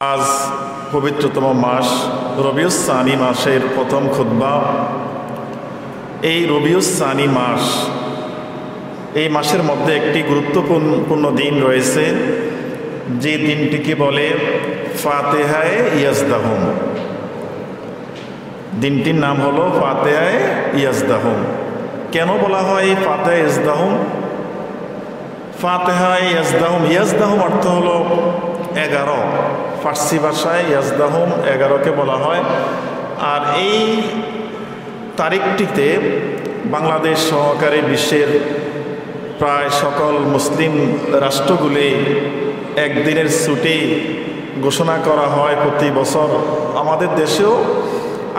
আজ পবিত্রতম মাস রবিউসানি মাসের প্রথম খুদ্া এই রবিউসানি মাস, এই মাসের মধ্যে একটি গুরুত্বপূর্ণ দিন রয়েছে। যে দিনটিকে বলে ফাতেহায় ইয়াজদাহম। দিনটির নাম হলো ফাতেহায় ইয়াজদাহম। কেন বলা হয় এই ফাতেহা ইজদাহম ফাতেহায় ইয়াজদাহম ইয়াজদাহম অর্থ হলো এগারো। ফার্সি ভাষায় ইয়াজদাহম এগারোকে বলা হয়। আর এই তারিখটিতে বাংলাদেশ সহকারে বিশ্বের প্রায় সকল মুসলিম রাষ্ট্রগুলি একদিনের ছুটি ঘোষণা করা হয় প্রতি বছর। আমাদের দেশেও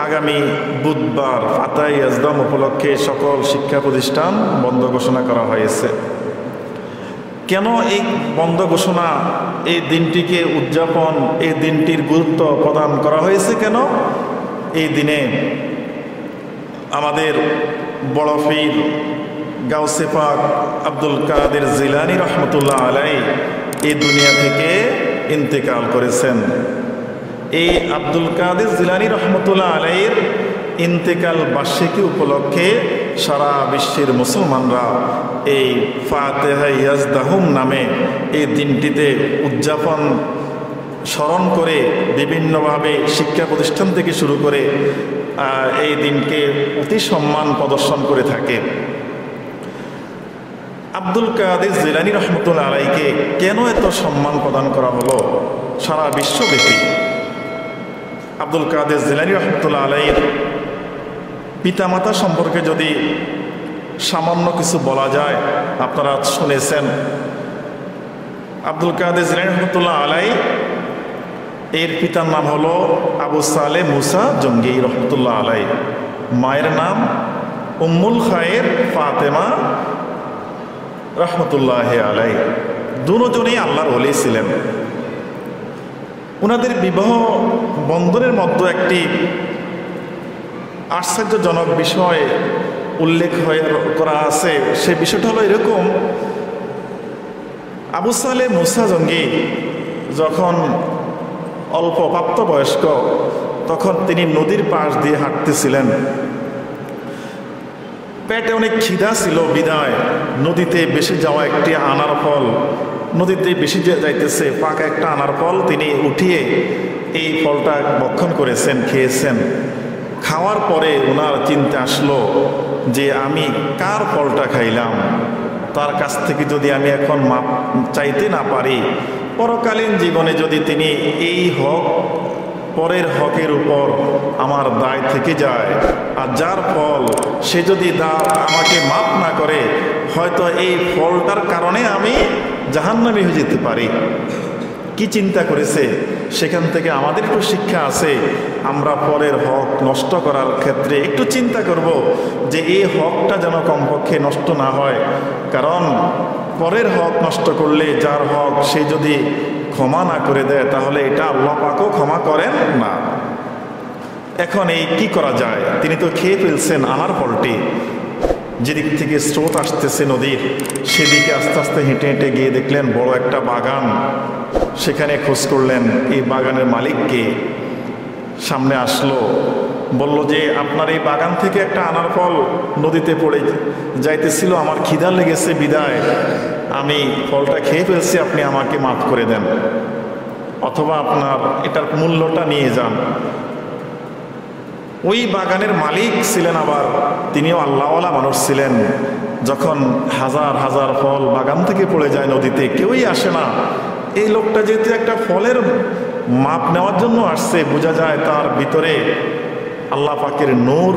আগামী বুধবার ফাতাই আজদাম উপলক্ষে সকল শিক্ষা প্রতিষ্ঠান বন্ধ ঘোষণা করা হয়েছে। কেন এই বন্ধ ঘোষণা, এই দিনটিকে উদযাপন, এই দিনটির গুরুত্ব প্রদান করা হয়েছে কেন? এই দিনে আমাদের বড় ফির গাউসেফাক আব্দুল কাদের জিলানি রহমতুল্লাহ আলাই এই দুনিয়া থেকে ইন্তেকাল করেছেন। এই আব্দুল কাদের জিলানি রহমতুল্লাহ আলাইয়ের ইন্তেকাল বার্ষিকী উপলক্ষে সারা বিশ্বের মুসলমানরা এই ফাতেহা ইয়াজদাহুম নামে এই দিনটিতে উদযাপন, স্মরণ করে বিভিন্নভাবে শিক্ষা প্রতিষ্ঠান থেকে শুরু করে এই দিনকে অতি সম্মান প্রদর্শন করে থাকে। আব্দুল কাদের জিলানি রহমতুল্লা আলাইকে কেন এত সম্মান প্রদান করা হলো সারা বিশ্বব্যাপী? আব্দুল কাদের জিলানি রহমতুল্লাহ আলাইয়ের পিতামাতা সম্পর্কে যদি সামান্য কিছু বলা যায়, আপনারা শুনেছেন। আব্দুল কাদের রহমতুল্লাহ আলাই, এর পিতার নাম হলো আবু সালে মুসা জঙ্গি রহমতুল্লাহ আলাই। মায়ের নাম উম্মুল খায়ের ফাতেমা রহমতুল্লাহ আলাই। দুজনেই আল্লাহর হলেই ছিলেন। ওনাদের বিবাহ বন্ধনের মধ্যে একটি আশ্চর্যজনক বিষয় উল্লেখ হয়ে করা আছে। সে বিষয়টা হলো এরকম, আবু সালে মুসা জঙ্গি যখন অল্প প্রাপ্তবয়স্ক, তখন তিনি নদীর পাশ দিয়ে হাঁটতেছিলেন। পেটে অনেক খিদা ছিল, বিদায়। নদীতে বেশি যাওয়া একটি আনার ফল, নদীতে বেশি যাইতেছে, পাকা একটা আনার ফল তিনি উঠিয়ে এই ফলটা বক্ষণ করেছেন, খেয়েছেন। খাওয়ার পরে ওনার চিন্তা আসলো যে আমি কার ফলটা খাইলাম? তার কাছ থেকে যদি আমি এখন মাপ চাইতে না পারি, পরকালীন জীবনে যদি তিনি এই হক, পরের হকের উপর আমার দায় থেকে যায়, আর যার ফল সে যদি দা আমাকে মাপ না করে, হয়তো এই ফলটার কারণে আমি জাহান্নামি হয়ে যেতে পারি। কি চিন্তা করেছে? সেখান থেকে আমাদের একটু শিক্ষা আছে। আমরা পরের হক নষ্ট করার ক্ষেত্রে একটু চিন্তা করব যে এই হকটা যেন কমপক্ষে নষ্ট না হয়। কারণ পরের হক নষ্ট করলে যার হক সে যদি ক্ষমা না করে দেয়, তাহলে এটা আল্লাহ পাকও ক্ষমা করেন না। এখন এই কি করা যায়? তিনি তো খেয়ে ফেলছেন আনার ফলটি। যেদিক থেকে স্রোত আসতেছে নদীর, সেদিকে আস্তে আস্তে হেঁটে হেঁটে গিয়ে দেখলেন বড় একটা বাগান। সেখানে খোঁজ করলেন, এই বাগানের মালিককে সামনে আসলো, বলল যে, আপনার এই বাগান থেকে একটা আনার ফল নদীতে পড়ে যাইতেছিল, আমার খিদা লেগেছে বিদায়। আমি ফলটা খেয়ে ফেলছি, আপনি আমাকে মাফ করে দেন। অথবা আপনার এটার মূল্যটা নিয়ে যান। ওই বাগানের মালিক ছিলেন আবার। তিনিও আল্লাহওয়ালা মানুষ ছিলেন। যখন হাজার হাজার ফল বাগান থেকে পড়ে যায় নদীতে, কেউই আসে না। এই লোকটা যেহেতু একটা ফলের মাপ নেওয়ার জন্য আসছে, বোঝা যায় তার ভিতরে আল্লাহ পাকের নূর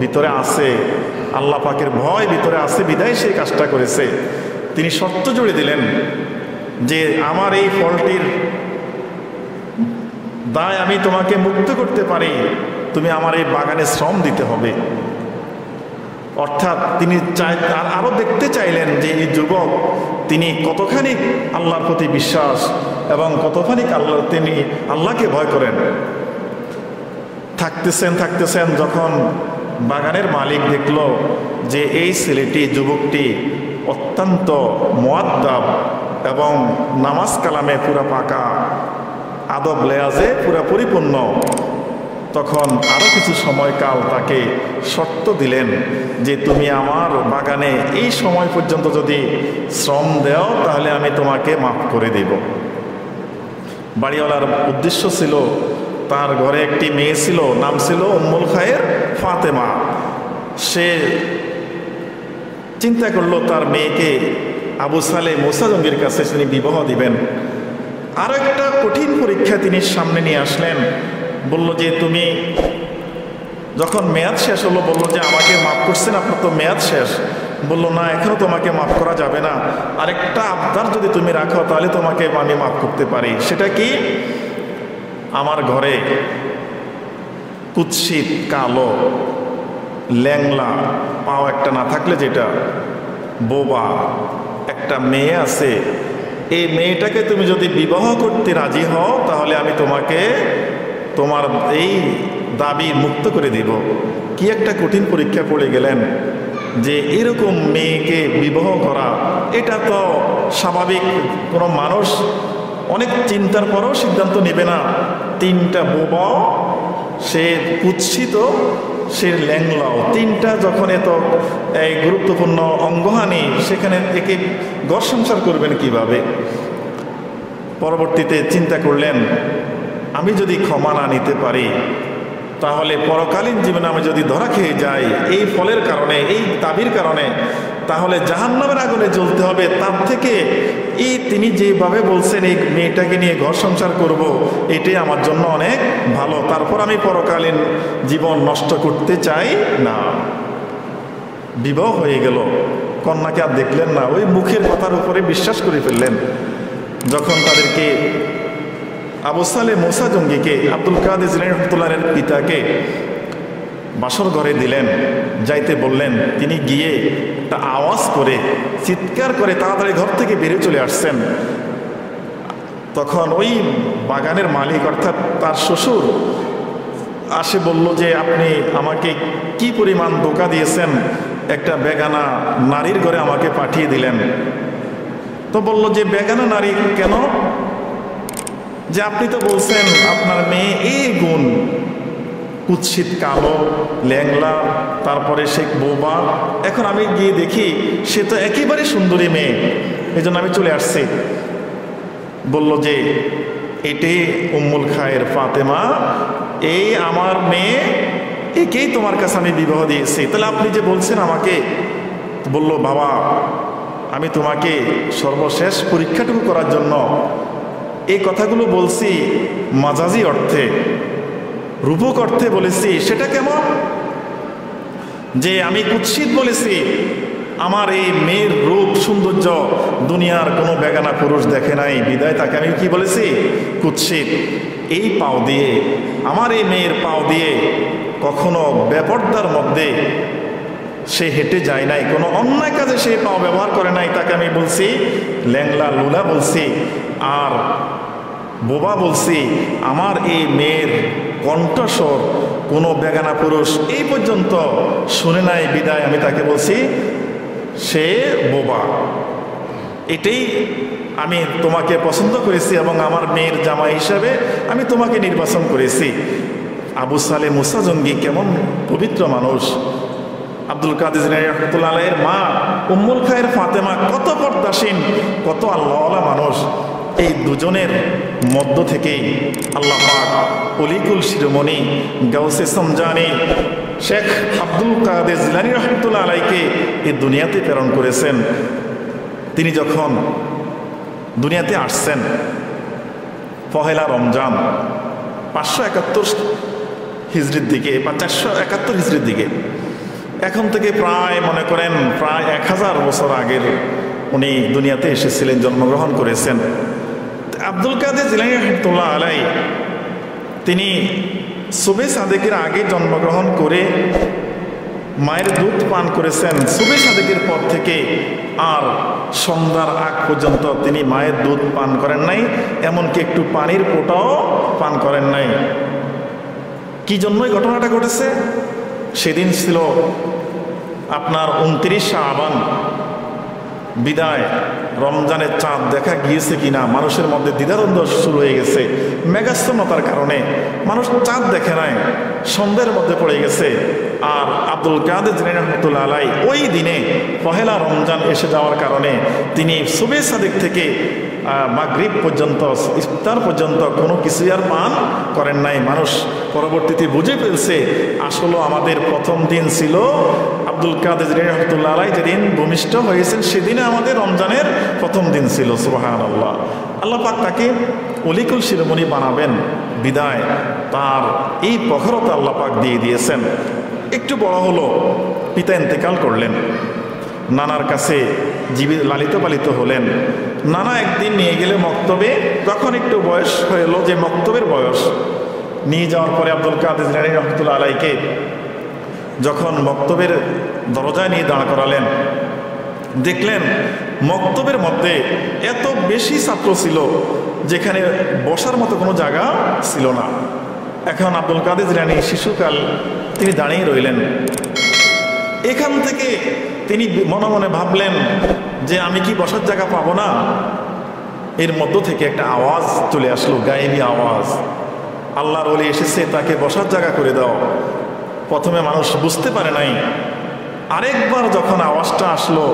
ভিতরে আছে। আল্লাহ পাকের ভয় ভিতরে আছে, বিদায় সেই কাজটা করেছে। তিনি শর্ত জুড়ে দিলেন যে আমার এই ফলটির দায় আমি তোমাকে মুক্ত করতে পারি। তুমি আমার এই বাগানে শ্রম দিতে হবে। অর্থাৎ তিনি চাই আরও দেখতে চাইলেন যে এই যুবক, তিনি কতখানি আল্লাহর প্রতি বিশ্বাস এবং কতখানি আল্লাহ, তিনি আল্লাহকে ভয় করেন। থাকতেছেন থাকতেছেন যখন বাগানের মালিক দেখল যে এই ছেলেটি, যুবকটি অত্যন্ত মোয়াদ্দাব এবং নামাজ কালামে পুরা পাকা, আদব লেয়াজে পুরা পরিপূর্ণ। তখন আরও কিছু সময়কাল তাকে শর্ত দিলেন যে তুমি আমার বাগানে এই সময় পর্যন্ত যদি শ্রম দেও, তাহলে আমি তোমাকে মাফ করে দেব। বাড়িওয়ালার উদ্দেশ্য ছিল, তার ঘরে একটি মেয়ে ছিল, নাম ছিল উম্মুল খায়ের ফাতেমা। সে চিন্তা করল, তার মেয়েকে আবু সালে মোসা জঙ্গির কাছে তিনি বিবাহ দিবেন। আরও একটা কঠিন পরীক্ষা তিনি সামনে নিয়ে আসলেন। বলল যে, তুমি যখন মেয়াদ শেষ হলো, বলল যে, আমাকে মাফ করছেন, আপনার তো মেয়াদ শেষ। বলল, না এখনও তোমাকে মাফ করা যাবে না। আরেকটা আবদার যদি তুমি রাখো, তাহলে তোমাকে আমি মাফ করতে পারি। সেটা কি? আমার ঘরে কুৎসিত, কালো, ল্যাংলা পাও একটা না থাকলে যেটা, বোবা একটা মেয়ে আছে। এই মেয়েটাকে তুমি যদি বিবাহ করতে রাজি হও, তাহলে আমি তোমাকে তোমার এই দাবি মুক্ত করে দিব। কি একটা কঠিন পরীক্ষা পড়ে গেলেন যে এরকম মেয়েকে বিবাহ করা, এটা তো স্বাভাবিক। কোনো মানুষ অনেক চিন্তার পরও সিদ্ধান্ত নেবে না। তিনটা বোবাও, সে কুৎসিত, সে ল্যাংলাও। তিনটা যখন এত, এই গুরুত্বপূর্ণ অঙ্গহানি, সেখানে একে ঘর সংসার করবেন কীভাবে? পরবর্তীতে চিন্তা করলেন আমি যদি ক্ষমা না নিতে পারি, তাহলে পরকালীন জীবনে আমি যদি ধরা খেয়ে যাই, এই ফলের কারণে, এই দাবির কারণে, তাহলে জাহান্নামের আগুনে জ্বলতে হবে। তার থেকে এই তিনি যেভাবে বলছেন, এই মেয়েটাকে নিয়ে ঘর সংসার করব, এটাই আমার জন্য অনেক ভালো। তারপর আমি পরকালীন জীবন নষ্ট করতে চাই না। বিবাহ হয়ে গেল। কন্যাকে আর দেখলেন না। ওই মুখের কথার উপরে বিশ্বাস করে ফেললেন। যখন তাদেরকে আবু সালে মোসা জঙ্গিকে আব্দুল কাদের জিলানি পিতাকে বাসর ঘরে দিলেন, যাইতে বললেন, তিনি গিয়ে একটা আওয়াজ করে, চিৎকার করে তাড়াতাড়ি ঘর থেকে বেরিয়ে চলে আসছেন। তখন ওই বাগানের মালিক, অর্থাৎ তার শ্বশুর, আসে বলল যে, আপনি আমাকে কি পরিমাণ ধোকা দিয়েছেন? একটা বেগানা নারীর ঘরে আমাকে পাঠিয়ে দিলেন। তো বলল যে, বেগানা নারী কেন? যে আপনি তো বলছেন আপনার মেয়ে এই গুণ কুৎসিত, কালো ল্যাংলা তারপরে সে বোবা। এখন আমি গিয়ে দেখি সে তো একেবারে সুন্দরী মেয়ে। এই জন্য আমি চলে আসছি। বলল যে, এটি উম্মুল খায়ের ফাতেমা, এই আমার মেয়ে, একেই তোমার কাছে আমি বিবাহ দিয়েছি। তাহলে আপনি যে বলছেন আমাকে, বলল, বাবা, আমি তোমাকে সর্বশেষ পরীক্ষাটুকু করার জন্য এই কথাগুলো বলছি মাজাজি অর্থে, রূপক অর্থে বলেছি, সেটা কেমন? যে আমি কুৎসিত বলেছি, আমার এই মেয়ের রূপ, সৌন্দর্য দুনিয়ার কোনো বেগানা পুরুষ দেখে নাই, বিদায় তাকে আমি কি বলেছি? কুৎসিত। এই পাও দিয়ে, আমার এই মেয়ের পাও দিয়ে কখনো ব্যাপারদার মধ্যে সে হেঁটে যায় নাই, কোনো অন্যায় কাজে সে পাও ব্যবহার করে নাই, তাকে আমি বলছি, ল্যাংলা লুলা বলছি, আর বোবা বলছি, আমার এই মেয়ের কণ্ঠস্বর কোনো বেগানা পুরুষ এই পর্যন্ত শুনে নাই, বিদায় আমি তাকে বলছি, সে বোবা। এটাই আমি তোমাকে পছন্দ করেছি এবং আমার মেয়ের জামাই হিসাবে আমি তোমাকে নির্বাচন করেছি। আবু সালে মুসা জঙ্গি কেমন পবিত্র মানুষ। আব্দুল কাদিজ রহমতুল্লাহ মা উম্মুল খায়ের ফাতেমা কত পর্দাসীন কত আল্লাহওয়ালা মানুষ। এই দুজনের মধ্য থেকেই আল্লাহ অলিকুল শিরোমণি গাউসে সমজানি শেখ আব্দুল কাদের জিলানি রহমতুল্লাহ আলাইকে এই দুনিয়াতে প্রেরণ করেছেন। তিনি যখন দুনিয়াতে আসছেন, পহেলা রমজান পাঁচশো একাত্তর হিজড়ির দিকে বা চারশো একাত্তর হিজড়ির দিকে, এখন থেকে প্রায় মনে করেন প্রায় এক হাজার বছর আগের উনি দুনিয়াতে এসেছিলেন, জন্মগ্রহণ করেছেন। আব্দুল কাদের জিলানি রহমতুল্লাহ আলাই তিনি সুবে সাদেকের আগে জন্মগ্রহণ করে মায়ের দুধ পান করেছেন। সুবে সাদেকের পর থেকে আর সন্ধ্যার আগ পর্যন্ত তিনি মায়ের দুধ পান করেন নাই, এমনকি একটু পানির পোটাও পান করেন নাই। কি জন্যই ঘটনাটা ঘটেছে? সেদিন ছিল আপনার উনত্রিশ আবান বিদায়। রমজানের চাঁদ দেখা গিয়েছে কিনা, মানুষের মধ্যে দ্বিধাদ্বন্দ্ব শুরু হয়ে গেছে। মেঘাচ্ছন্নতার কারণে মানুষ চাঁদ দেখে নাই, সন্ধ্যের মধ্যে পড়ে গেছে। আর আব্দুল কাদের জিনাই আলাই, ওই দিনে পহেলা রমজান এসে যাওয়ার কারণে তিনি সুবে সাদিক থেকে মাগরিব পর্যন্ত, ইফতার পর্যন্ত কোনো কিছু আর পান করেন নাই। মানুষ পরবর্তীতে বুঝে ফেলছে, আসলে আমাদের প্রথম দিন ছিল আব্দুল কাদের রহমতুল্লাহ আলাই যেদিন ভূমিষ্ঠ হয়েছেন সেদিনে আমাদের রমজানের প্রথম দিন ছিল সুবাহান আল্লাহ আল্লাহ পাক তাকে অলিকুল শিরোমণি বানাবেন, বিদায় তার এই প্রখরতা আল্লাহ পাক দিয়ে দিয়েছেন। একটু বড় হলো, পিতা ইন্তেকাল করলেন, নানার কাছে জীবী লালিত পালিত হলেন। নানা একদিন নিয়ে গেলে মক্তবে, তখন একটু বয়স হয়ে এলো, যে মক্তবের বয়স। নিয়ে যাওয়ার পরে আব্দুল কাদের রানী রহমতুল্লা আলাইকে যখন মক্তবের দরজায় নিয়ে দাঁড় করালেন, দেখলেন মক্তবের মধ্যে এত বেশি ছাত্র ছিল যেখানে বসার মতো কোনো জায়গা ছিল না। এখন আব্দুল কাদের রানী শিশুকাল তিনি দাঁড়িয়ে রইলেন। এখান থেকে তিনি মনে মনে ভাবলেন যে আমি কি বসার জায়গা পাবো না? এর মধ্য থেকে একটা আওয়াজ চলে আসলো, গায়েবী আওয়াজ। আল্লাহর ওলি এসেছে, তাকে বসার জায়গা করে দাও। প্রথমে মানুষ বুঝতে পারে নাই। আরেকবার যখন আওয়াজটা আসলো,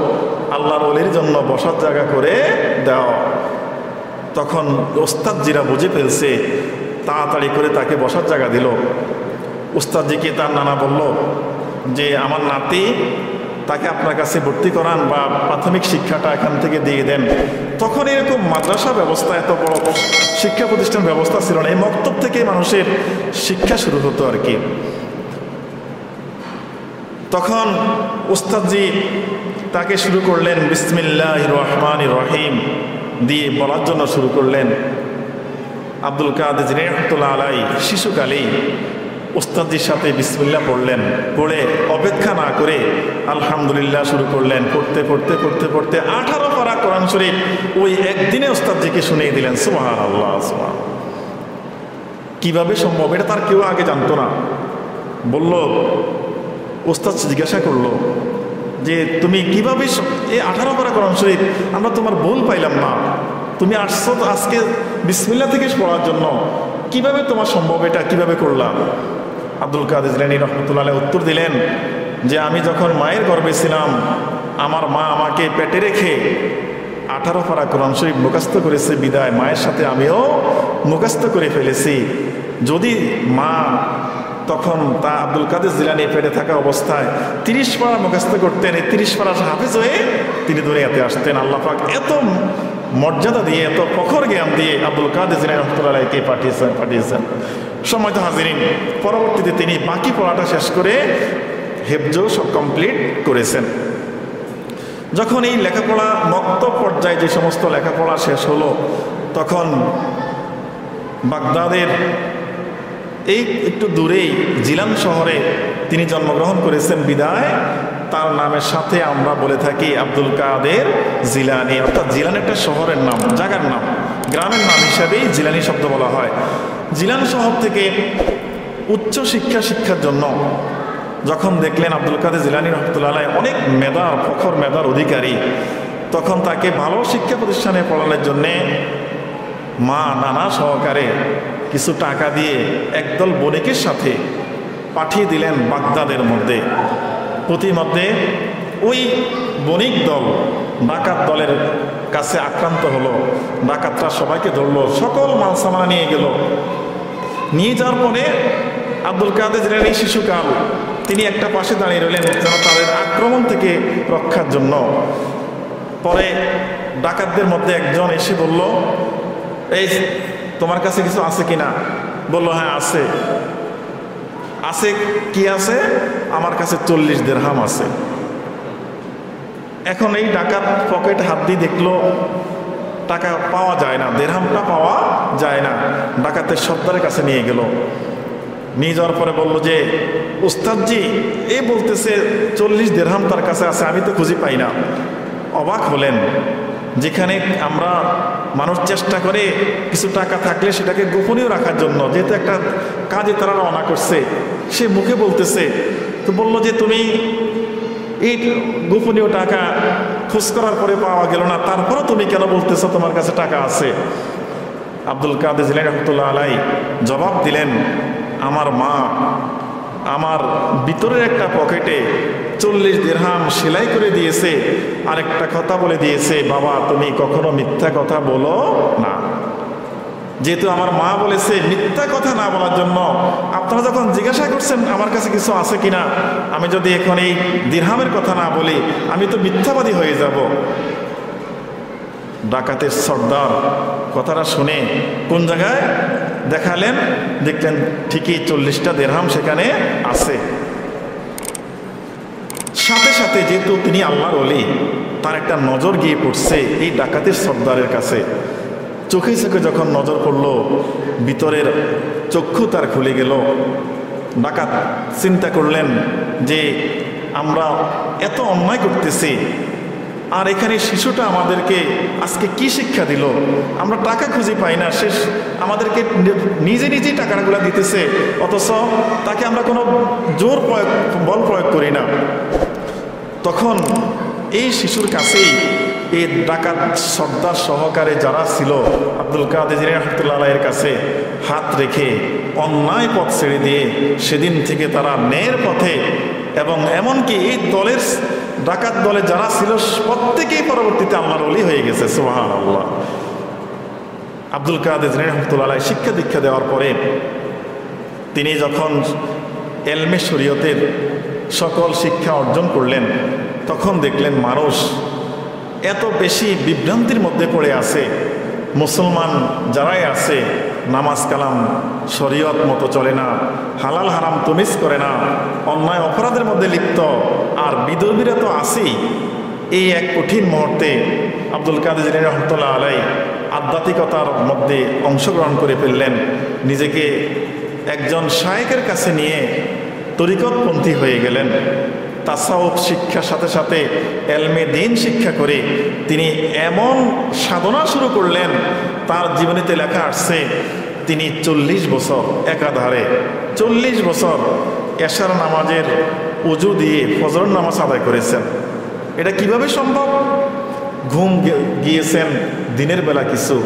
আল্লাহর ওলির জন্য বসার জায়গা করে দাও তখন ওস্তাদজিরা বুঝে ফেলছে, তাড়াতাড়ি করে তাকে বসার জায়গা দিল। ওস্তাদজিকে তার নানা বলল, যে আমার নাতি, তাকে আপনার কাছে ভর্তি করান বা প্রাথমিক শিক্ষাটা এখান থেকে দিয়ে দেন। তখন এরকম মাদ্রাসা ব্যবস্থা এত বড়, শিক্ষা প্রতিষ্ঠান ব্যবস্থা ছিল না। এই মক্তব থেকে মানুষের শিক্ষা শুরু হতো আর কি। তখন উস্তাদজি তাকে শুরু করলেন বিসমিল্লাহ রহমান রহিম দিয়ে বলার জন্য শুরু করলেন। আব্দুল কাদের রহমতুল্লাহ আলাই শিশুকালেই ওস্তাদির সাথে বিসমিল্লা পড়লেন। পড়ে অপেক্ষা না করে আলহামদুলিল্লাহ শুরু করলেন। পড়তে পড়তে পড়তে পড়তে আঠারো পারা কোরআন শরীফ ওই একদিনে ওস্তাদজিকে শুনিয়ে দিলেন। সুহান আল্লাহ সুহান কীভাবে সম্ভব? এটা তার কেউ আগে জানতো না। বলল ওস্তাদ জিজ্ঞাসা করল যে, তুমি কীভাবে এই আঠারো পারা কোরআন শরীফ, আমরা তোমার ভুল পাইলাম না। তুমি আসছো আজকে বিসমিল্লা থেকে পড়ার জন্য। কীভাবে তোমার সম্ভব এটা? কীভাবে করলাম আব্দুল কাদের জিলানি রহমতুল্লাহ উত্তর দিলেন যে, আমি যখন মায়ের গর্বে ছিলাম, আমার মা আমাকে পেটে রেখে আঠারো পারা কোরআন শরীফ মুখাস্ত করেছে বিদায়। মায়ের সাথে আমিও মুখাস্ত করে ফেলেছি। যদি মা তখন তা আব্দুল কাদের জিলানি পেটে থাকা অবস্থায় তিরিশ পাড়া মুখাস্ত করতেন। এই তিরিশ পাড়া হাফেজ হয়ে তিনি দুনিয়াতে আসতেন। আল্লাহাক এত মর্যাদা দিয়ে, এত প্রখর জ্ঞান দিয়ে আব্দুল কাদের জিলানি রহমতুল্লাহকে পাঠিয়েছেন পাঠিয়েছেন। সময় তো হাজিরিন, পরবর্তীতে তিনি বাকি পড়াটা শেষ করে হেফজ সব কমপ্লিট করেছেন। যখন এই লেখাপড়া মক্ত পর্যায়ে যে সমস্ত লেখাপড়া শেষ হলো, তখন বাগদাদের এই একটু দূরেই জিলান শহরে তিনি জন্মগ্রহণ করেছেন, বিদায়। তার নামের সাথে আমরা বলে থাকি আব্দুল কাদের জিলানি। অর্থাৎ জিলান একটা শহরের নাম, জায়গার নাম, গ্রামের নাম হিসাবেই জিলানি শব্দ বলা হয়। জিলান শহর থেকে উচ্চ শিক্ষা শিক্ষার জন্য যখন দেখলেন আব্দুল কাদের জিলানি রহমতুল্লাহ অনেক মেধার প্রখর মেধার অধিকারী, তখন তাকে ভালো শিক্ষা প্রতিষ্ঠানে পড়ানোর জন্যে মা নানা সহকারে কিছু টাকা দিয়ে একদল বণিকের সাথে পাঠিয়ে দিলেন বাগদাদের মধ্যে। প্রতিমধ্যে ওই বণিক দল ডাকাত দলের কাছে আক্রান্ত হলো। ডাকাতরা সবাইকে ধরলো, সকল মাল সামানা নিয়ে গেল। নিয়ে যাওয়ার পরে আব্দুল কাদের জিলানি শিশুকাল, তিনি একটা পাশে দাঁড়িয়ে রইলেন যেন তাদের আক্রমণ থেকে রক্ষার জন্য। পরে ডাকাতদের মধ্যে একজন এসে বলল, এই তোমার কাছে কিছু আছে কিনা? বলল হ্যাঁ আছে। আছে কি আছে? আমার কাছে চল্লিশ দেড়হাম আছে। এখন এই ডাকাত পকেট হাত দিয়ে দেখল, টাকা পাওয়া যায় না, দেড়হামটা পাওয়া যায় না। ডাকাতের সর্দারের কাছে নিয়ে গেল। নিয়ে যাওয়ার পরে বলল যে, উস্তাদজি, এ বলতেছে চল্লিশ দেড়হাম তার কাছে আছে, আমি তো খুঁজে পাই না। অবাক হলেন। যেখানে আমরা মানুষ চেষ্টা করে কিছু টাকা থাকলে সেটাকে গোপনীয় রাখার জন্য। যেহেতু একটা কাজে তারা রওনা করছে, সে মুখে বলতেছে, তো বলল যে, তুমি এই গোপনীয় টাকা খোঁজ করার পরে পাওয়া গেল না, তারপরও তুমি কেন বলতেছো তোমার কাছে টাকা আছে? আব্দুল কাদের জিলানি রহমতুল্লাহ আলাই জবাব দিলেন, আমার মা আমার ভিতরের একটা পকেটে চল্লিশ দেড়হাম সেলাই করে দিয়েছে। আর একটা কথা বলে দিয়েছে, বাবা, তুমি কখনো মিথ্যা কথা বলো না। যেহেতু আমার মা বলেছে মিথ্যা কথা না বলার জন্য, আপনারা যখন জিজ্ঞাসা করছেন, আমার কাছে কিছু আছে কিনা? আমি যদি এখন এই দিরহামের কথা না বলি, আমি তো মিথ্যাবাদী হয়ে যাব। ডাকাতের সর্দার, কথাটা শুনে কোন জায়গায়? দেখালেন, দেখলেন ঠিকই চল্লিশটা দেড়হাম সেখানে আছে। সাথে সাথে যেহেতু তিনি আল্লাহর অলি তার একটা নজর গিয়ে পড়ছে এই ডাকাতের সর্দারের কাছে। চোখে চোখে যখন নজর পড়ল, ভিতরের চক্ষু তার খুলে গেল। ডাকাত চিন্তা করলেন যে, আমরা এত অন্যায় করতেছি আর এখানে শিশুটা আমাদেরকে আজকে কি শিক্ষা দিল? আমরা টাকা খুঁজে পাই না, শেষ আমাদেরকে নিজে নিজেই টাকাগুলো দিতেছে, অথচ তাকে আমরা কোনো জোর প্রয়োগ, বল প্রয়োগ করি না। তখন এই শিশুর কাছেই এই ডাকাত সর্দার সহকারে যারা ছিল, আব্দুল কাদের রহমতুল্লাহ কাছে হাত রেখে অন্যায় পথ ছেড়ে দিয়ে সেদিন থেকে তারা ন্যায়ের পথে এবং এমনকি এই দলের ডাকাত দলে যারা ছিল, প্রত্যেকেই পরবর্তীতে আল্লাহর অলি হয়ে গেছে সোহান আল্লাহ আব্দুল কাদের রহমতুল্লাহ শিক্ষা দীক্ষা দেওয়ার পরে তিনি যখন এলমে শরীয়তের সকল শিক্ষা অর্জন করলেন, তখন দেখলেন মানুষ এত বেশি বিভ্রান্তির মধ্যে পড়ে আছে, মুসলমান যারাই আছে নামাজ কালাম, শরীয়ত মতো চলে না, হালাল হারাম তমিজ করে না, অন্যায় অপরাধের মধ্যে লিপ্ত, আর বিদর্মীরা তো আছেই। এই এক কঠিন মুহূর্তে আব্দুল কাদের রহমতুল্লাহ আলাই আধ্যাত্মিকতার মধ্যে অংশগ্রহণ করে ফেললেন। নিজেকে একজন শায়েকের কাছে নিয়ে তরিকতপন্থী হয়ে গেলেন। তাসাউফ শিক্ষার সাথে সাথে এলমে দিন শিক্ষা করে তিনি এমন সাধনা শুরু করলেন, তার জীবনীতে লেখা আসছে তিনি চল্লিশ বছর একাধারে, চল্লিশ বছর এশার নামাজের উজু দিয়ে ফজর নামাজ আদায় করেছেন। এটা কীভাবে সম্ভব? ঘুম গিয়েছেন দিনের বেলা কিছু।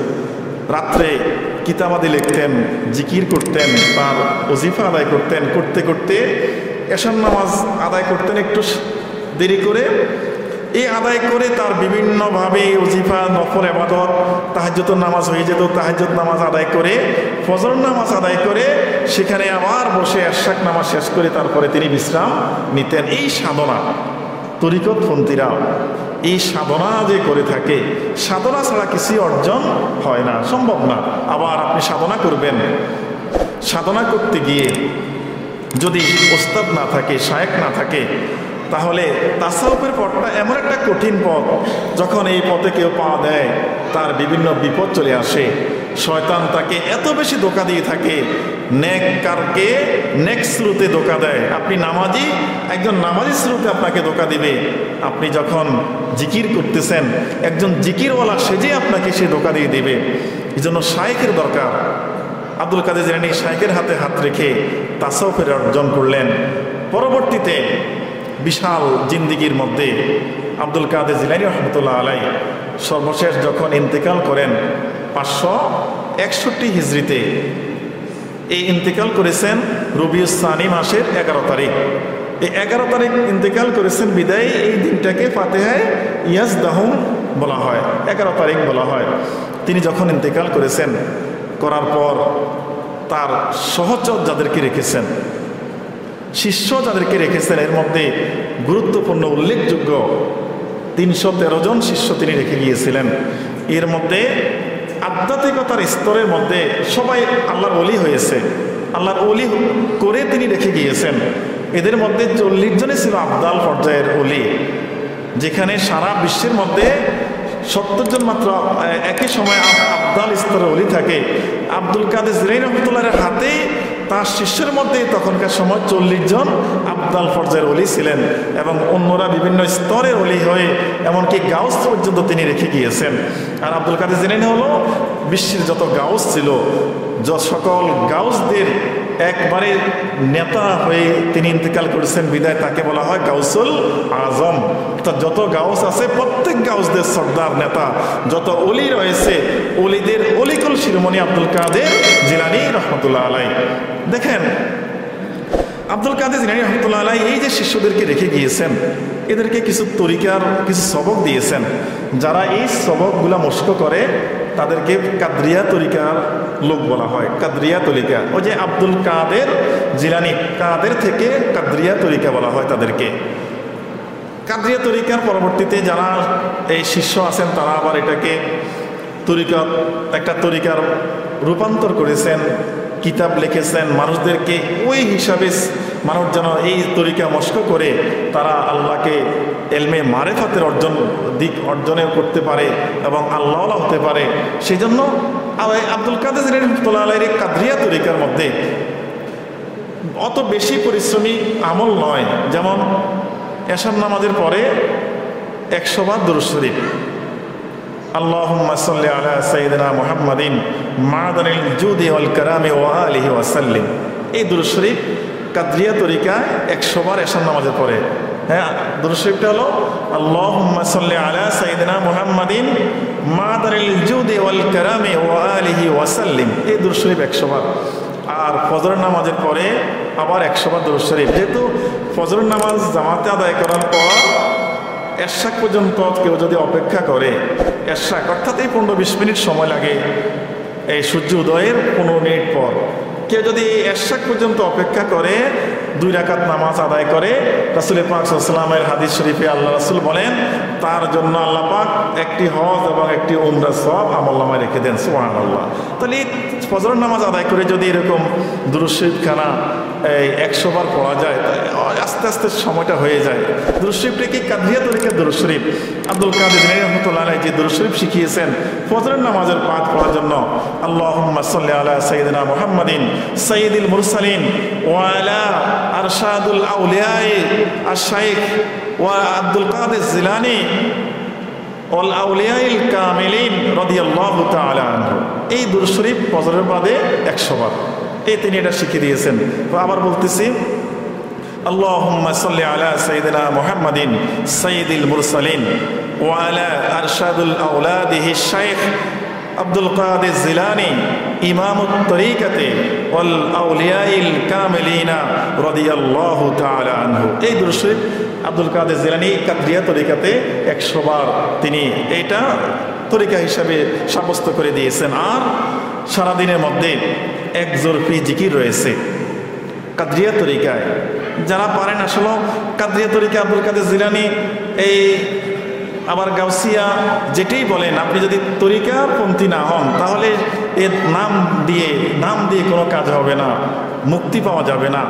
রাত্রে কিতাবাদি লিখতেন, জিকির করতেন, তার অজিফা আদায় করতেন, করতে করতে এশার নামাজ আদায় করতেন একটু দেরি করে। এই আদায় করে তার বিভিন্নভাবে ওজিফা নফর এবাদত তাহাজ্যত নামাজ হয়ে যেত। তাহাজ্যত নামাজ আদায় করে, ফজর নামাজ আদায় করে, সেখানে আবার বসে এরশাক নামাজ শেষ করে তারপরে তিনি বিশ্রাম নিতেন। এই সাধনা তরিকতপন্থীরা এই সাধনা যে করে থাকে, সাধনা ছাড়া কিছুই অর্জন হয় না, সম্ভব না। আবার আপনি সাধনা করবেন। সাধনা করতে গিয়ে যদি ওস্তাদ না থাকে, শায়েক না থাকে তাহলে তাসাউপের পথটা এমন একটা কঠিন পথ, যখন এই পথে কেউ পাওয়া দেয়, তার বিভিন্ন বিপদ চলে আসে। শয়তান তাকে এত বেশি ধোকা দিয়ে থাকে, নেক কারকে নেক স্রোতে ধোকা দেয়। আপনি নামাজি, একজন নামাজি স্রোতে আপনাকে ধোকা দিবে। আপনি যখন জিকির করতেছেন, একজন জিকিরওয়ালা সেজে আপনাকে সে ধোকা দিয়ে দেবে। এই জন্য শায়েকের দরকার। আব্দুল কাদের জিরানি শাইকের হাতে হাত রেখে তাসাউফের অর্জন করলেন। পরবর্তীতে বিশাল জিন্দিগির মধ্যে আব্দুল কাদের জিলানি রহমতুল্লাহ আলাই সর্বশেষ যখন ইন্তেকাল করেন, পাঁচশো একষট্টি হিজড়িতে এই ইন্তেকাল করেছেন রবিউসানি মাসের এগারো তারিখ। এই এগারো তারিখ ইন্তেকাল করেছেন, বিদায় এই দিনটাকে ফাতেহায় ইয়াজ দাহুম বলা হয়, এগারো তারিখ বলা হয়। তিনি যখন ইন্তেকাল করেছেন, করার পর তার সহচর যাদেরকে রেখেছেন শিষ্য যাদেরকে রেখেছেন এর মধ্যে গুরুত্বপূর্ণ উল্লেখযোগ্য তিনশো তেরো জন শিষ্য তিনি রেখে গিয়েছিলেন। এর মধ্যে আধ্যাত্মিকতার স্তরের মধ্যে সবাই আল্লাহর অলি হয়েছে। আল্লাহর অলি করে তিনি রেখে গিয়েছেন। এদের মধ্যে চল্লিশ জনে ছিল আবদাল পর্যায়ের অলি যেখানে সারা বিশ্বের মধ্যে সত্তর জন মাত্র একই সময় আবদাল স্তরের অলি থাকে। আব্দুল কাদের জিরাই রহমতুল্লাহের হাতে তার শিষ্যের মধ্যে তখনকার সময় চল্লিশ জন আবদাল ফরজের অলি ছিলেন এবং অন্যরা বিভিন্ন স্তরের অলি হয়ে এমনকি গাউস পর্যন্ত তিনি রেখে গিয়েছেন। আর আব্দুল কাদের জেনে হলো বিশ্বের যত গাউস ছিল সকল গাউসদের একবারে নেতা হয়ে তিনি ইন্তেকাল করেছেন, বিদায় তাকে বলা হয় গাউসুল আজম। অর্থাৎ যত গাউস আছে, প্রত্যেক গাউসদের সর্দার নেতা, যত অলি রয়েছে, অলিদের অলিকুল শিরোমণি আব্দুল কাদের জিলানি রহমতুল্লাহ আলাই দেখেন, আব্দুল কাদের জিলানি রহমতুল্লাহ আলাই এই যে শিষ্যদেরকে রেখে গিয়েছেন, এদেরকে কিছু তরিকার, কিছু সবক দিয়েছেন। যারা এই সবকগুলা মস্ক করে, তাদেরকে কাদরিয়া তরিকার লোক বলা হয়, কাদরিয়া তলিকা ওই যে আব্দুল কাদের জিলানি, কাদের থেকে কাদরিয়া তরিকা বলা হয় তাদেরকে। কাদরিয়া তরিকার পরবর্তীতে যারা এই শিষ্য আছেন, তারা আবার এটাকে তরিকা, একটা তরিকার রূপান্তর করেছেন, কিতাব লিখেছেন। মানুষদেরকে ওই হিসাবে মানুষ যেন এই তরিকা মস্ক করে তারা আল্লাহকে এলমে মারে মারেফাতের অর্জন, দিক অর্জনে করতে পারে এবং আল্লাহ হতে পারে। সেই জন্য আব্দুল কাদের রহমতুল্লাহ আলের কাদরিয়া তরিকার মধ্যে অত বেশি পরিশ্রমী আমল নয়। যেমন এশার নামাজের পরে একশো বার দুরুশরীফ আল্লাহুম্মা সাল্লি আলা মাদানিল জুদি ওয়াল কারামি ওয়া আলিহি ওয়াসাল্লিম এই দুরূদ শরীফ কাদরিয়া তরিকায় একশো বার এশার নামাজের পরে। হ্যাঁ দুরূদ শরীফটা হলো সাল্লি আলা সাইয়্যিদিনা মুহাম্মাদিন মাদানিল জুদি ওয়াল কারামি ওয়া আলিহি ওয়াসাল্লিম এই দুরূদ শরীফ একশো বার আর ফজর নামাজের পরে আবার একশো বার শরীফ। যেহেতু ফজর নামাজ জামাতে আদায় করার পর এরশাক পর্যন্ত কেউ যদি অপেক্ষা করে, এরশাক অর্থাৎ এই পনেরো বিশ মিনিট সময় লাগে এই সূর্য উদয়ের পনেরো মিনিট পর। কেউ যদি এরশাক পর্যন্ত অপেক্ষা করে দুই রাকাত নামাজ আদায় করে রাসুল পাক সাল্লামের হাদিস শরীফে আল্লাহ রাসুল বলেন, তার জন্য আল্লাহ পাক একটি হজ এবং একটি উমরা সব আমল্লামায় রেখে দেন সুহান আল্লাহ তাহলে ফজর নামাজ আদায় করে যদি এরকম দুরুশরীফ খানা এই একশো বার পড়া যায় আস্তে আস্তে সময়টা হয়ে যায়। দুরুশরীফটা কি কাদিয়া তরিকা দুরুশরীফ আব্দুল কাদের রহমতুল্লাহ যে দুরুশরীফ শিখিয়েছেন, ফজরের নামাজের পাঠ পড়ার জন্য আল্লাহ সাল্লি আলা সঈদিনা মোহাম্মদিন সঈদুল মুরসালিন ওয়ালা আরশাদুল আউলিয়াই আর শাইখ ওয়া আব্দুল কাদের জিলানি ওল আউলিয়াইল কামিলিন রাদিয়াল্লাহু তাআলা আনহু এই দুরূদ শরীফ ফজরের বাদে 100 বার এই তিনি এটা শিখিয়ে দিয়েছেন তো আবার বলতেছি اللهم صل على سيدنا محمد سيد المرسلين وعلى أرشاد الأولاده الشيخ আব্দুল কাদের জিলানি ইমামুত তরিকাতে ওয়াল আউলিয়াইল কামিলিনা রাদিয়াল্লাহু তাআলা আনহু। এই দৃশ্যে আব্দুল কাদের জিলানি কাদরিয়া তরিকাতে একশো বার তিনি এটা তরিকা হিসাবে সাব্যস্ত করে দিয়েছেন। আর সারাদিনের মধ্যে এক জোরফি জিকির রয়েছে কাদরিয়া তরিকায়। যারা পারেন আসলে কাদরিয়া তরিকা আব্দুল কাদের জিলানি এই আবার গাউসিয়া যেটাই বলেন, আপনি যদি তরিকার পন্থী না হন, তাহলে এর নাম দিয়ে নাম দিয়ে কোনো কাজ হবে না, মুক্তি পাওয়া যাবে না।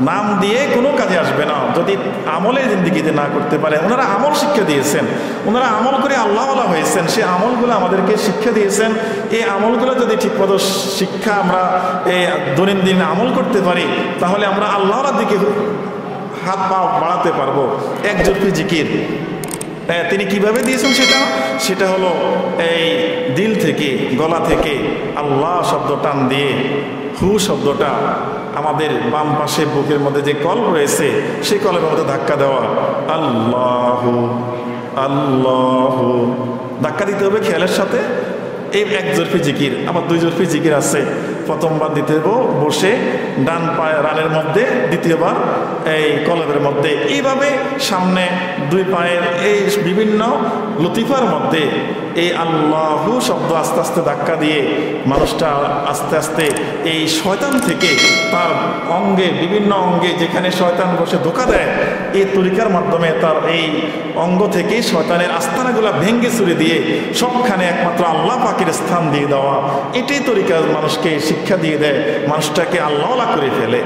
নাম দিয়ে কোনো কাজে আসবে না। যদি আমলে জিন্দিগিতে না করতে পারে, ওনারা আমল শিক্ষা দিয়েছেন। ওনারা আমল করে আল্লাহওয়ালা হয়েছেন। সে আমলগুলো আমাদেরকে শিক্ষা দিয়েছেন। এই আমলগুলো যদি ঠিকমতো শিক্ষা আমরা এই দৈনন্দিন আমল করতে পারি, তাহলে আমরা আল্লাহর দিকে হাত পা বাড়াতে পারব। একজোটপি জিকির? তিনি কীভাবে দিয়েছেন সেটা? সেটা হলো এই দিল থেকে, গলা থেকে আল্লাহ শব্দ টান দিয়ে, হু শব্দটা আমাদের বাম পাশে বুকের মধ্যে যে কল রয়েছে, সেই কলের মধ্যে ধাক্কা দেওয়া। আল্লাহ আল্লাহ। ধাক্কা দিতে হবে খেয়ালের সাথে। এই এক জরফি জিকির আবার দুই জরফি জিকির আছে। প্রথমবার দিতে বসে ডান পায়ে রানের মধ্যে দ্বিতীয়বার এই কলবের মধ্যে। এইভাবে সামনে দুই পায়ের এই বিভিন্ন লতিফার মধ্যে এই আল্লাহু শব্দ আস্তে আস্তে ধাক্কা দিয়ে মানুষটা আস্তে আস্তে এই শয়তান থেকে তার অঙ্গে, বিভিন্ন অঙ্গে যেখানে শয়তান বসে ধোকা দেয়, এই তরিকার মাধ্যমে তার এই অঙ্গ থেকে শয়তানের আস্তানাগুলা ভেঙ্গে চুরে দিয়ে সবখানে একমাত্র আল্লাহ পাকের স্থান দিয়ে দেওয়া। এটাই তরিকার মানুষকে শিক্ষা দিয়ে দেয়, মানুষটাকে আল্লাহলা করে ফেলে।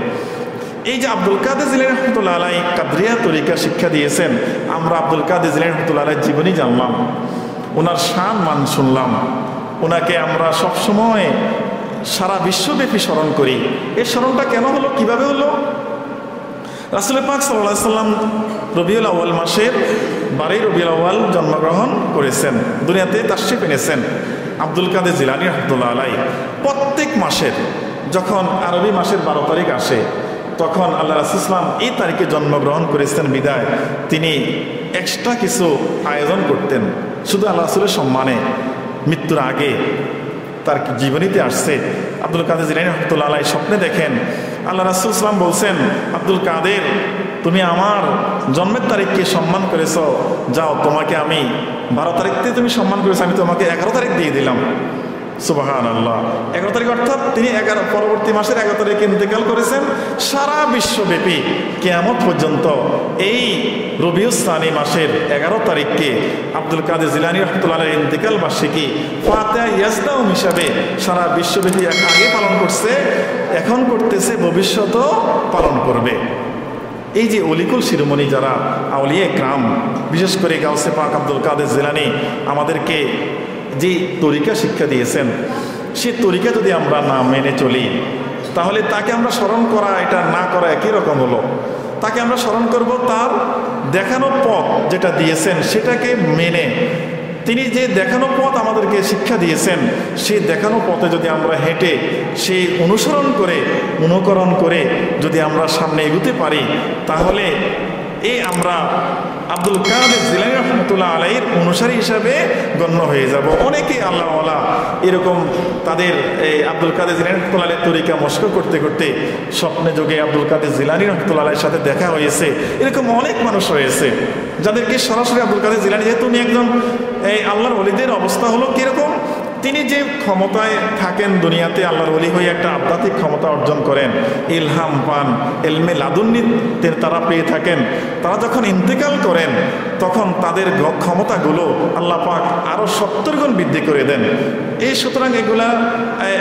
এই যে আব্দুল কাদের জিলের রহমতুল্লাহ আলাই কাদরিয়া তরিকা শিক্ষা দিয়েছেন, আমরা আব্দুল কাদের জিলের রহমতুল্লাহ আলাই জীবনই জানলাম। ওনার শান মান শুনলাম। ওনাকে আমরা সবসময় সারা বিশ্বব্যাপী স্মরণ করি। এই স্মরণটা কেন হলো? কীভাবে হলো? রাসুল পাক সাল্লাহ সাল্লাম রবিউল আউ্য়াল মাসের বারোই রবিউল আউ্য়াল জন্মগ্রহণ করেছেন। দুনিয়াতে তাশরিফ এনেছেন আব্দুল কাদের জিলানি রহমতুল্লাহ আলাই প্রত্যেক মাসের, যখন আরবি মাসের বারো তারিখ আসে, তখন আল্লাহ রাসুসলাম এই তারিখে জন্মগ্রহণ করেছেন বিদায়। তিনি এক্সট্রা কিছু আয়োজন করতেন। শুধু আল্লাহ রাসুলের সম্মানে মৃত্যুর আগে তার জীবনীতে আসছে? আব্দুল কাদের জিলানি রহমতুল্লাহ আলাই স্বপ্নে দেখেন, আল্লাহ রাসুল ইসলাম বলছেন, আব্দুল কাদের, তুমি আমার জন্মের তারিখকে সম্মান করেছ। যাও, তোমাকে আমি বারো তারিখ তুমি সম্মান করেছ, আমি তোমাকে এগারো তারিখ দিয়ে দিলাম। সুবাহান আল্লাহ এগারো তারিখ অর্থাৎ তিনি এগারো পরবর্তী মাসের এগারো করেছেন সারা বিশ্বব্যাপী কেয়ামত পর্যন্ত। এই মাসের এগারো তারিখকে আব্দুল কাদের ইন্তেকাল বার্ষিকী হিসাবে সারা বিশ্বব্যাপী আগে পালন করছে, এখন করতেছে, ভবিষ্যতও পালন করবে। এই যে অলিকুল শিরোমণি যারা আউলিয়া ক্রাম বিশেষ করে গাউসে পাক আব্দুল কাদের জিলানি, আমাদেরকে যে তরিকা শিক্ষা দিয়েছেন, সে তরিকা যদি আমরা না মেনে চলি, তাহলে তাকে আমরা স্মরণ করা, এটা না করা একই রকম হলো। তাকে আমরা স্মরণ করব তার দেখানো পথ যেটা দিয়েছেন, সেটাকে মেনে। তিনি যে দেখানো পথ আমাদেরকে শিক্ষা দিয়েছেন সেই দেখানো পথে যদি আমরা হেঁটে সেই অনুসরণ করে, অনুকরণ করে যদি আমরা সামনে এগুতে পারি, তাহলে এই আমরা আব্দুল কাদের জিলানি রহমতুল্লাহ আলাইয়ের অনুসারী হিসাবে গণ্য হয়ে যাব। অনেকে আল্লাহওয়ালা এরকম তাদের এই আব্দুল কাদের জিলানি আলের তরিকা মস্ক করতে করতে স্বপ্নে যোগে আব্দুল কাদের জিলানি রহমতুল্লাহ আলাইয়ের সাথে দেখা হয়েছে। এরকম অনেক মানুষ রয়েছে যাদেরকে সরাসরি আব্দুল কাদের জিলানি, যেহেতু উনি একজন, এই আল্লাহর অলিদের অবস্থা হলো কীরকম? তিনি যে ক্ষমতায় থাকেন দুনিয়াতে আল্লাহর অলি হয়ে একটা আধ্যাত্মিক ক্ষমতা অর্জন করেন, ইলহাম পান, এলমে লাদুন্নিতে তারা পেয়ে থাকেন। তারা যখন ইন্তেকাল করেন, তখন তাদের ক্ষমতাগুলো আল্লাহ পাক আরও সত্তর গুণ বৃদ্ধি করে দেন। এই সুতরাং এগুলা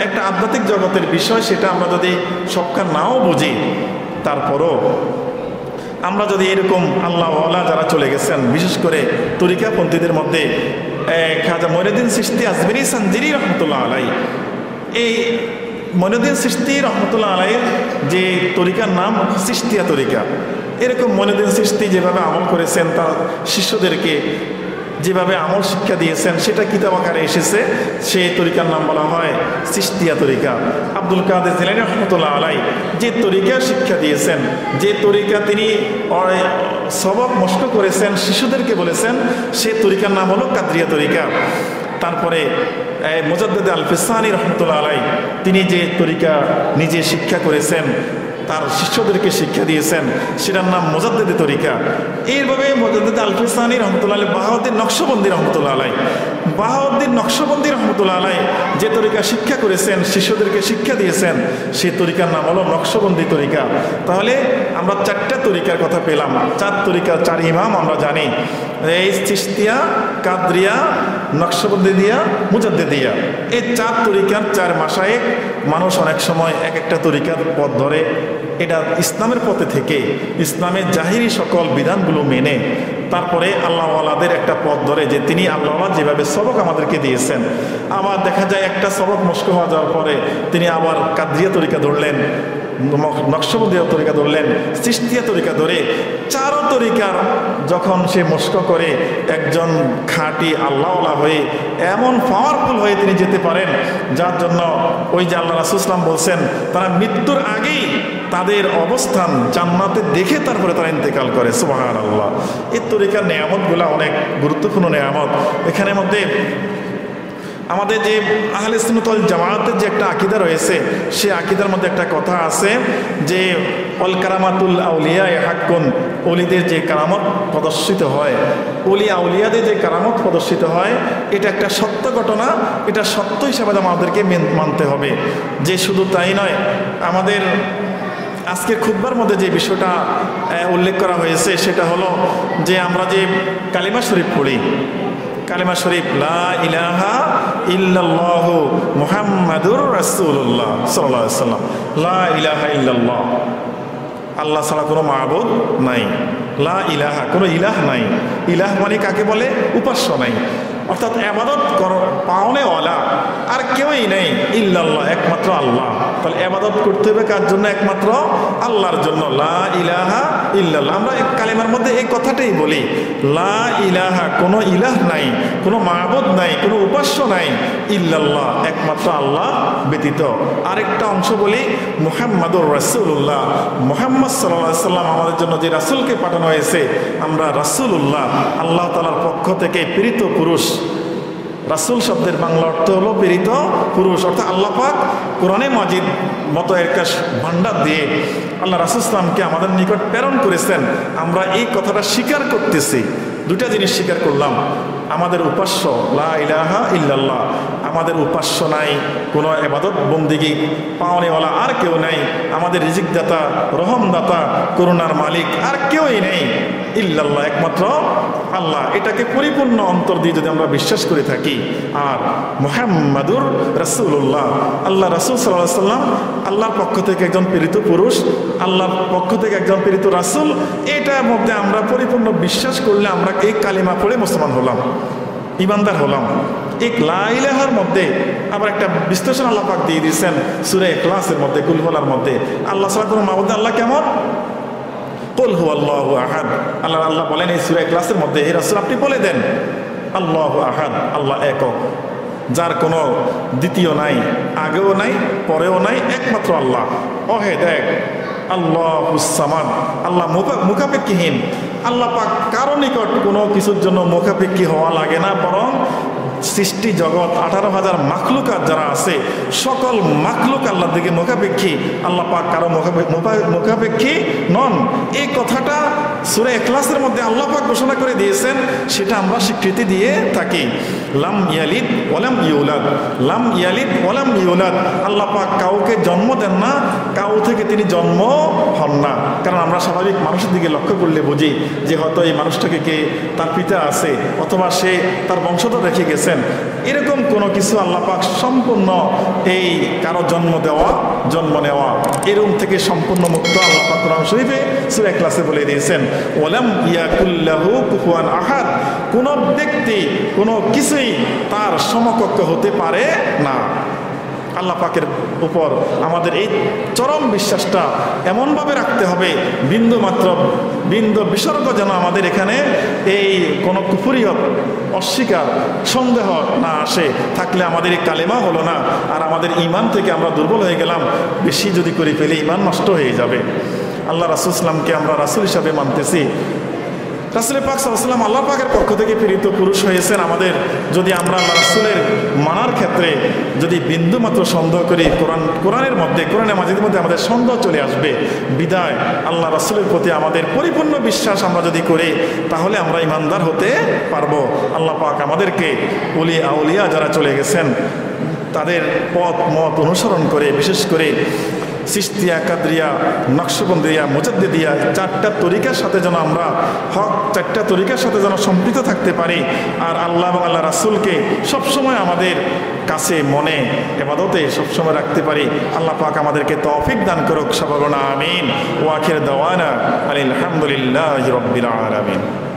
একটা আধ্যাত্মিক জগতের বিষয়, সেটা আমরা যদি সবখান নাও বুঝি, তারপরও আমরা যদি এরকম আল্লাহ যারা চলে গেছেন, বিশেষ করে তরিকাপন্থীদের মধ্যে খাজা মইনুদ্দিন সৃষ্টি আজমিরি সঞ্জিরি রহমতুল্লাহ আলাই। এই মইনুদ্দিন সৃষ্টি রহমতুল্লাহ আলাইয়ের যে তরিকার নাম সৃষ্টিয়া তরিকা, এরকম মইনুদ্দিন সৃষ্টি যেভাবে আমল করেছেন, তার শিষ্যদেরকে যেভাবে আমল শিক্ষা দিয়েছেন, সেটা কিতাব আকারে এসেছে। সেই তরিকার নাম বলা হয় সৃষ্টিয়া তরিকা। আব্দুল কাদের জিলানি রহমতুল্লাহ আলাই যে তরিকা শিক্ষা দিয়েছেন, যে তরিকা তিনি সবক মস্ক করেছেন, শিশুদেরকে বলেছেন, সে তরিকার নাম হলো কাদ্রিয়া তরিকা। তারপরে মোজাদ্দ আলফিসানি রহমতুল্লা আলাই তিনি যে তরিকা নিজে শিক্ষা করেছেন, তার শিষ্যদেরকে শিক্ষা দিয়েছেন, সেটার নাম মোজাদ্দেদি তরিকা। এইভাবে মোজাদ্দেদ আলফিসানি রহমতুল্লাহ আলাই বাহাউদ্দিন নকশবন্দি রহমতুল্লা আলাই বাহাউদ্দিন নকশবন্দি রহমতুল্লাহ আলাই যে তরিকা শিক্ষা করেছেন, শিষ্যদেরকে শিক্ষা দিয়েছেন, সেই তরিকার নাম হলো নকশবন্দি তরিকা। তাহলে আমরা চারটা তরিকার কথা পেলাম। চার তরিকার চার ইমাম আমরা জানি। এই চিস্তিয়া কাদ্রিয়া, নকশবন্দি দিয়া মুজাদ্দে দিয়া। এই চার তরিকার চার মাসায় মানুষ অনেক সময় এক একটা তরিকার পথ ধরে এটা ইসলামের পথে থেকে ইসলামের জাহিরি সকল বিধানগুলো মেনে তারপরে আল্লাহওয়ালাদের একটা পথ ধরে যে তিনি আল্লাহওয়ালা যেভাবে সবক আমাদেরকে দিয়েছেন। আবার দেখা যায় একটা সবক মস্ক হওয়া যাওয়ার পরে তিনি আবার কাদ্রিয়া তরিকা ধরলেন নকশবন্দিয়া তরিকা ধরলেন সৃষ্টিয়া তরিকা ধরে চারো তরিকার যখন সে মস্ক করে একজন খাঁটি আল্লাহওয়ালা হয়ে এমন পাওয়ারফুল হয়ে তিনি যেতে পারেন, যার জন্য ওই যে আল্লাহ রাসুসলাম বলছেন, তারা মৃত্যুর আগেই তাদের অবস্থান জান্নাতে দেখে তারপরে তারা ইন্তেকাল করে সুবাহ আল্লাহ এই তরিকার নেয়ামতগুলো অনেক গুরুত্বপূর্ণ নেয়ামত। এখানের মধ্যে আমাদের যে আহলে সুনতল জামায়াতের যে একটা আকিদা রয়েছে সে আকিদার মধ্যে একটা কথা আছে যে অল কারামাতুল আউলিয়া হাক্কুন অলিদের যে কারামত প্রদর্শিত হয়। অলি আউলিয়াদের যে কারামত প্রদর্শিত হয়, এটা একটা সত্য ঘটনা, এটা সত্য হিসাবে আমাদেরকে মানতে হবে। যে শুধু তাই নয়, আমাদের আজকের খুববার মধ্যে যে বিষয়টা উল্লেখ করা হয়েছে, সেটা হলো যে আমরা যে কালিমা শরীফ পড়ি, কালিমা শরীফ, লা ইলাহা ইল্লাল্লাহ মুহাম্মাদুর রাসূলুল্লাহ সাল্লাল্লাহু আলাইহি সাল্লাম। লা ইলাহা ইল্লাল্লাহ। আল্লাহ ছাড়া কোনো মাহবুদ নাই। লা ইলাহা, কোনো ইলাহ নাই। ইলাহ মানে কাকে বলে? উপাস্য নাই। অর্থাৎ আবাদত কর পাওনেওয়ালা আর কেউই নেই। ইল্লাল্লাহ, একমাত্র আল্লাহ। তাহলে আবাদত করতে হবে কার জন্য? একমাত্র আল্লাহর জন্য। লা ইলাহা ইল্লাল্লাহ। আমরা এক কালিমার মধ্যে এই কথাটাই বলি। লা ইলাহা, কোনো ইলাহ নাই, কোনো মাহবুদ নাই, কোনো উপাস্য নাই। ইল্লাল্লাহ, একমাত্র আল্লাহ ব্যতীত। আরেকটা অংশ বলি, মুহাম্মাদুর রাসূলুল্লাহ। মুহাম্মদ সাল্লাল্লাহু সাল্লাম আমাদের জন্য যে রাসূলকে পাঠানো হয়েছে, আমরা রাসূলুল্লাহ, আল্লাহ তাআলার পক্ষ থেকে প্রেরিত পুরুষ রাসুল শব্দের বাংলা অর্থ হলো প্রেরিত পুরুষ, অর্থাৎ আল্লাহ পাক কোরআনে মাজিদ মতো একটা ভান্ডার দিয়ে আল্লাহ রাসুল ইসলামকে আমাদের নিকট প্রেরণ করেছেন। আমরা এই কথাটা স্বীকার করতেছি। দুটা জিনিস স্বীকার করলাম। আমাদের উপাস্য, লা ইলাহা ইল্লাল্লাহ, আমাদের উপাস্য নাই, কোনো এবাদত বন্দিগি পাওয়ানেওয়ালা আর কেউ নাই, আমাদের রিজিকদাতা, রহমদাতা, করুণার মালিক আর কেউই নেই। ইল্লাল্লাহ একমাত্র আল্লাহ এটাকে পরিপূর্ণ অন্তর দিয়ে যদি আমরা বিশ্বাস করে থাকি, আর মোহাম্মদুর রাসুল্লাহ আল্লাহ রাসুল সাল্লাহ সাল্লাম, আল্লাহর পক্ষ থেকে একজন প্রেরিত পুরুষ, আল্লাহর পক্ষ থেকে একজন প্রেরিত রাসুল এটার মধ্যে আমরা পরিপূর্ণ বিশ্বাস করলে আমরা এই কালিমা পড়ে মুসলমান হলাম ইমানদার হলাম। এই লাইলাহার মধ্যে আবার একটা বিশ্লেষণ আল্লাহ পাক দিয়ে দিয়েছেন, সুরে ক্লাসের মধ্যে কুলহলার মধ্যে। আল্লাহ সাল্লাহ কোনো মাহবুদ আল্লাহ কেমন? কুল হু আল্লাহ আহাদ। আল্লাহ আল্লাহ বলেন এই সুরে ক্লাসের মধ্যে এই রাসুল, আপনি বলে দেন, আল্লাহ আহাদ, আল্লাহ একক। যার কোনো দ্বিতীয় নাই, আগেও নাই, পরেও নাই, একমাত্র আল্লাহ। অহে দেখ, আল্লাহ হুসামান আল্লাহ মুখাপেক্ষীহীন। আল্লাহ পাক কারও নিকট কোনো কিছুর জন্য মুখাপেক্ষী হওয়া লাগে না, বরং সৃষ্টি জগৎ, আঠারো হাজার মাখলুকাত যারা আছে, সকল মাখলুক আল্লাহর দিকে মুখাপেক্ষী। আল্লাহ পাক কারও মুখাপেক্ষী নন। এই কথাটা সুরে এখলাসের মধ্যে আল্লাহ পাক ঘোষণা করে দিয়েছেন, সেটা আমরা স্বীকৃতি দিয়ে থাকি। লাম ইয়ালিদ ওলাম ইউলাদ। লাম ইয়ালিদ ওলাম ইউলাদ। আল্লাহ পাক কাউকে জন্ম দেন না, কাউ থেকে তিনি জন্ম হন না। কারণ আমরা স্বাভাবিক মানুষের দিকে লক্ষ্য করলে বুঝি যে হয়তো এই মানুষটাকে কে? তার পিতা আছে, অথবা সে তার বংশধর রেখে গেছেন এরকম কোনো কিছু আল্লাহ পাক সম্পূর্ণ এই কারও জন্ম দেওয়া, জন্ম নেওয়া এরকম থেকে সম্পূর্ণ মুক্ত আল্লাহ পাক কোরআন শরীফে সুরে ক্লাসে বলে দিয়েছেন। ওলাম ইয়াকুল্লাহু কুফুয়ান আহাদ। কোন ব্যক্তি কোনো কিছুই তার সমকক্ষ হতে পারে না। আল্লাহ পাকের উপর আমাদের এই চরম বিশ্বাসটা এমনভাবে রাখতে হবে, বিন্দু মাত্র, বিন্দু বিসর্গ যেন আমাদের এখানে এই কোনো কুফুরিয়ত, অস্বীকার, সন্দেহ না আসে। থাকলে আমাদের এই কালেমা হলো না। আর আমাদের ইমান থেকে আমরা দুর্বল হয়ে গেলাম, বেশি যদি করে ফেলে ইমান নষ্ট হয়ে যাবে। আল্লাহ রাসুল ইসলামকে আমরা রাসুল হিসাবে মানতেছি। রাসুল পাক সাল্লাম আল্লাহ পাকের পক্ষ থেকে প্রেরিত পুরুষ হয়েছেন আমাদের। যদি আমরা রাসুলের মানার ক্ষেত্রে যদি বিন্দু মাত্র সন্দেহ করি, কোরআন, কোরআনের মধ্যে, কোরআনের মাঝের মধ্যে আমাদের সন্দেহ চলে আসবে, বিদায়, আল্লাহ রাসুলের প্রতি আমাদের পরিপূর্ণ বিশ্বাস আমরা যদি করি, তাহলে আমরা ইমানদার হতে পারব। আল্লাহ পাক আমাদেরকে উলি আউলিয়া যারা চলে গেছেন, তাদের পথ, মত অনুসরণ করে, বিশেষ করে সিস্তিয়া, কাদরিয়া, নকশবন্দিয়া, মুজাদ্দিদিয়া চারটা তরিকার সাথে যেন আমরা হক, চারটা তরিকার সাথে যেন সম্পৃক্ত থাকতে পারি। আর আল্লাহ এবং আল্লাহ রাসুলকে সবসময় আমাদের কাছে মনে এবাদতে সবসময় রাখতে পারি। আল্লাহ পাক আমাদেরকে তৌফিক দান করুক সবরনা আমিন। ওয়াখির দেওয়ানা আলহামদুলিল্লাহ রব্বিল আলমিন।